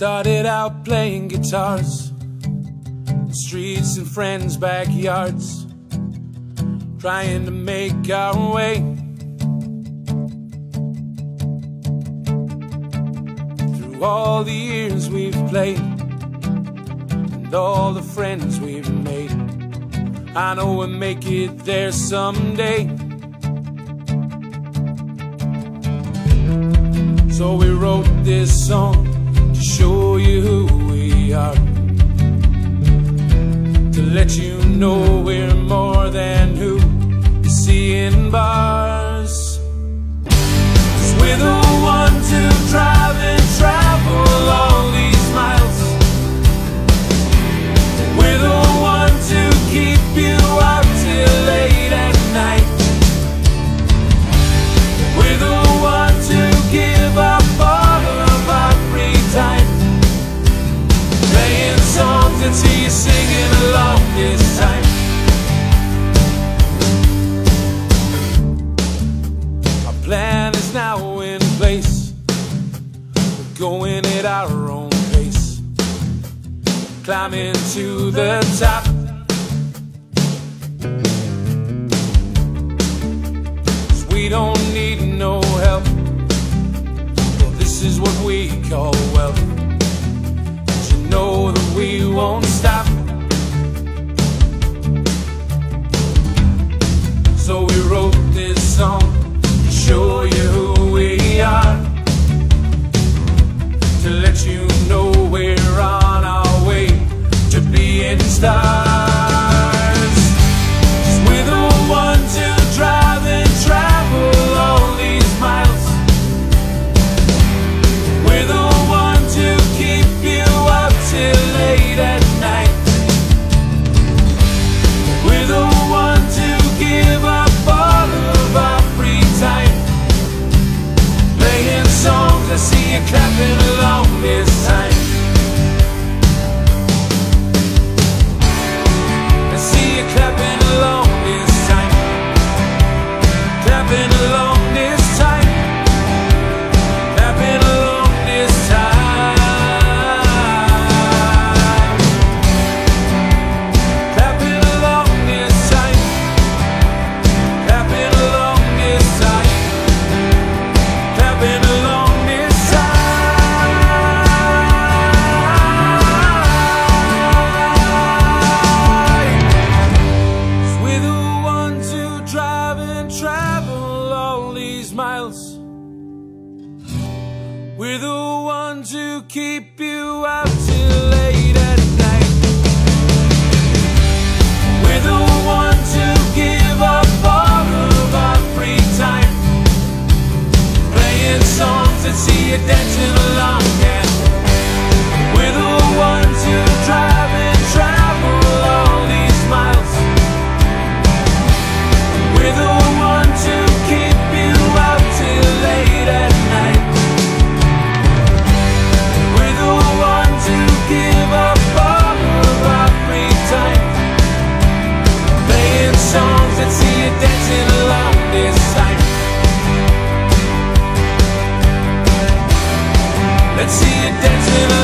Started out playing guitars in streets and friends' backyards, trying to make our way. Through all the years we've played and all the friends we've made, I know we'll make it there someday. So we wrote this song to show you who we are. To let you know we're more than who you see in bars. See you singing along this time. Our plan is now in place. We're going at our own pace. Climbing to the top. Cause we don't need no help. Well, this is what we call wealth. Stars. These miles. We're the ones who keep you late. Let's see you dancing.